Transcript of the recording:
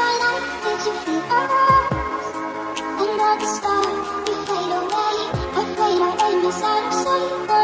my life, did you feel alright? Under the stars, fade away Afraid out of sight